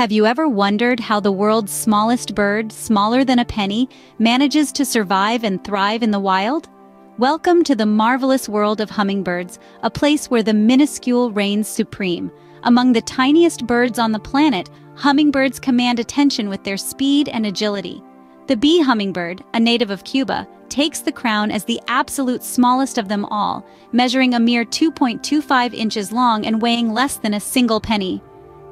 Have you ever wondered how the world's smallest bird, smaller than a penny, manages to survive and thrive in the wild? Welcome to the marvelous world of hummingbirds, a place where the minuscule reigns supreme. Among the tiniest birds on the planet, hummingbirds command attention with their speed and agility. The bee hummingbird, a native of Cuba, takes the crown as the absolute smallest of them all, measuring a mere 2.25 inches long and weighing less than a single penny.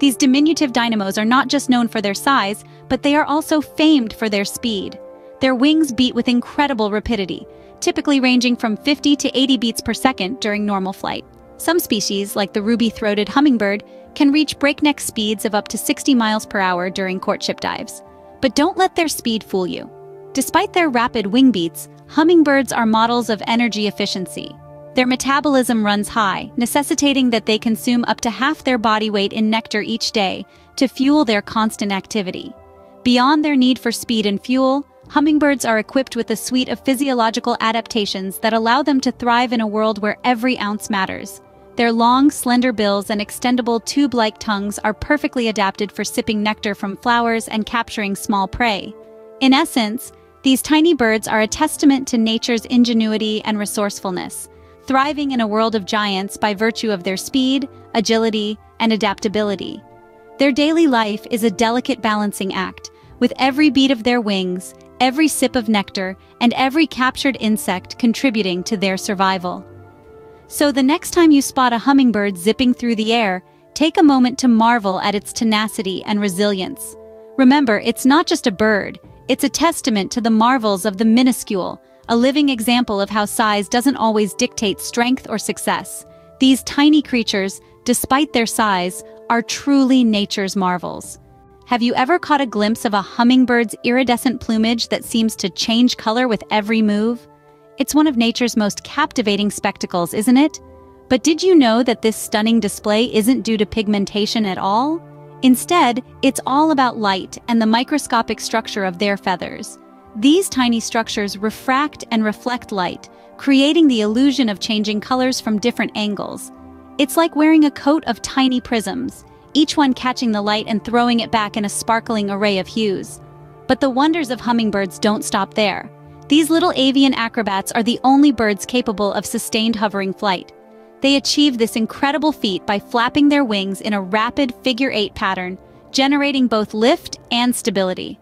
These diminutive dynamos are not just known for their size, but they are also famed for their speed. Their wings beat with incredible rapidity, typically ranging from 50 to 80 beats per second during normal flight. Some species, like the ruby-throated hummingbird, can reach breakneck speeds of up to 60 miles per hour during courtship dives. But don't let their speed fool you. Despite their rapid wing beats, hummingbirds are models of energy efficiency. Their metabolism runs high, necessitating that they consume up to half their body weight in nectar each day to fuel their constant activity. Beyond their need for speed and fuel, hummingbirds are equipped with a suite of physiological adaptations that allow them to thrive in a world where every ounce matters. Their long, slender bills and extendable tube-like tongues are perfectly adapted for sipping nectar from flowers and capturing small prey. In essence, these tiny birds are a testament to nature's ingenuity and resourcefulness, thriving in a world of giants by virtue of their speed, agility, and adaptability. Their daily life is a delicate balancing act, with every beat of their wings, every sip of nectar, and every captured insect contributing to their survival. So the next time you spot a hummingbird zipping through the air, take a moment to marvel at its tenacity and resilience. Remember, it's not just a bird, it's a testament to the marvels of the minuscule, a living example of how size doesn't always dictate strength or success. These tiny creatures, despite their size, are truly nature's marvels. Have you ever caught a glimpse of a hummingbird's iridescent plumage that seems to change color with every move? It's one of nature's most captivating spectacles, isn't it? But did you know that this stunning display isn't due to pigmentation at all? Instead, it's all about light and the microscopic structure of their feathers. These tiny structures refract and reflect light, creating the illusion of changing colors from different angles. It's like wearing a coat of tiny prisms, each one catching the light and throwing it back in a sparkling array of hues. But the wonders of hummingbirds don't stop there. These little avian acrobats are the only birds capable of sustained hovering flight. They achieve this incredible feat by flapping their wings in a rapid figure-eight pattern, generating both lift and stability.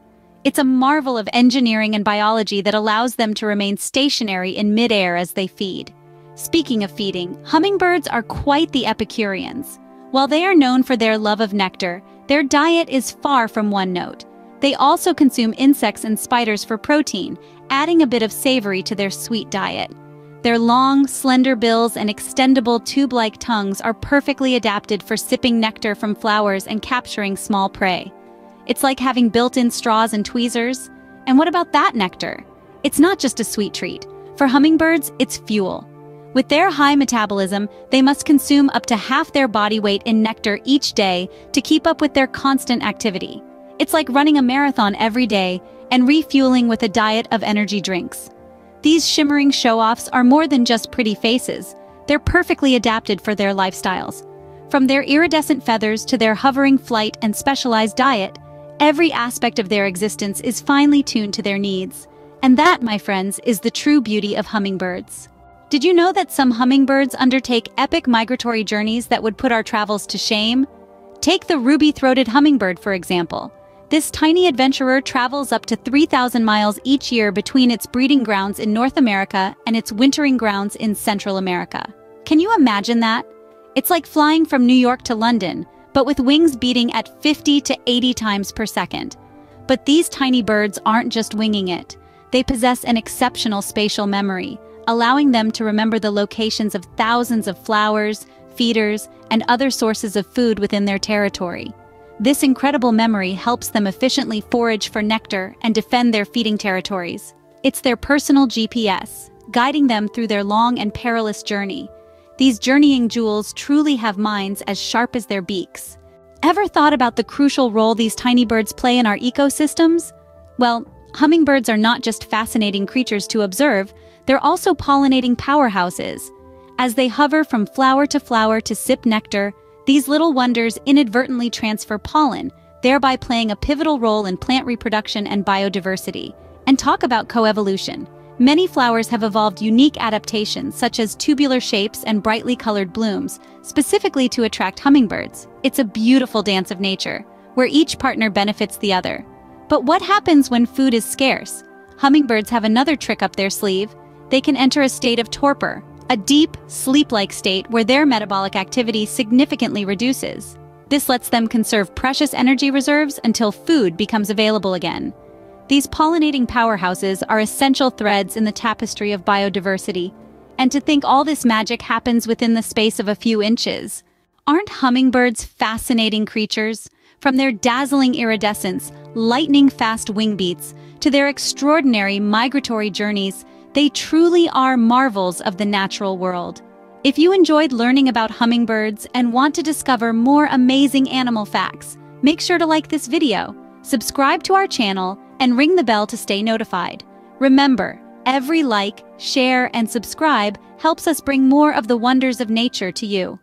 It's a marvel of engineering and biology that allows them to remain stationary in midair as they feed. Speaking of feeding, hummingbirds are quite the Epicureans. While they are known for their love of nectar, their diet is far from one note. They also consume insects and spiders for protein, adding a bit of savory to their sweet diet. Their long, slender bills and extendable tube-like tongues are perfectly adapted for sipping nectar from flowers and capturing small prey. It's like having built-in straws and tweezers. And what about that nectar? It's not just a sweet treat. For hummingbirds, it's fuel. With their high metabolism, they must consume up to half their body weight in nectar each day to keep up with their constant activity. It's like running a marathon every day and refueling with a diet of energy drinks. These shimmering show-offs are more than just pretty faces. They're perfectly adapted for their lifestyles. From their iridescent feathers to their hovering flight and specialized diet, Every aspect of their existence is finely tuned to their needs. And that, my friends, is the true beauty of hummingbirds. Did you know that some hummingbirds undertake epic migratory journeys that would put our travels to shame? Take the ruby-throated hummingbird, for example. This tiny adventurer travels up to 3,000 miles each year between its breeding grounds in North America and its wintering grounds in Central America. Can you imagine that? It's like flying from New York to London, but with wings beating at 50 to 80 times per second. But these tiny birds aren't just winging it. They possess an exceptional spatial memory, allowing them to remember the locations of thousands of flowers, feeders, and other sources of food within their territory. This incredible memory helps them efficiently forage for nectar and defend their feeding territories. It's their personal GPS, guiding them through their long and perilous journey, these journeying jewels truly have minds as sharp as their beaks. Ever thought about the crucial role these tiny birds play in our ecosystems? Well, hummingbirds are not just fascinating creatures to observe, they're also pollinating powerhouses. As they hover from flower to flower to sip nectar, these little wonders inadvertently transfer pollen, thereby playing a pivotal role in plant reproduction and biodiversity. And talk about coevolution. Many flowers have evolved unique adaptations such as tubular shapes and brightly colored blooms, specifically to attract hummingbirds. It's a beautiful dance of nature, where each partner benefits the other. But what happens when food is scarce? Hummingbirds have another trick up their sleeve. They can enter a state of torpor, a deep, sleep-like state where their metabolic activity significantly reduces. This lets them conserve precious energy reserves until food becomes available again. These pollinating powerhouses are essential threads in the tapestry of biodiversity, and to think all this magic happens within the space of a few inches. Aren't hummingbirds fascinating creatures? From their dazzling iridescence, lightning-fast wing beats, to their extraordinary migratory journeys, they truly are marvels of the natural world. If you enjoyed learning about hummingbirds and want to discover more amazing animal facts, make sure to like this video, subscribe to our channel, and ring the bell to stay notified. Remember, every like, share, and subscribe helps us bring more of the wonders of nature to you.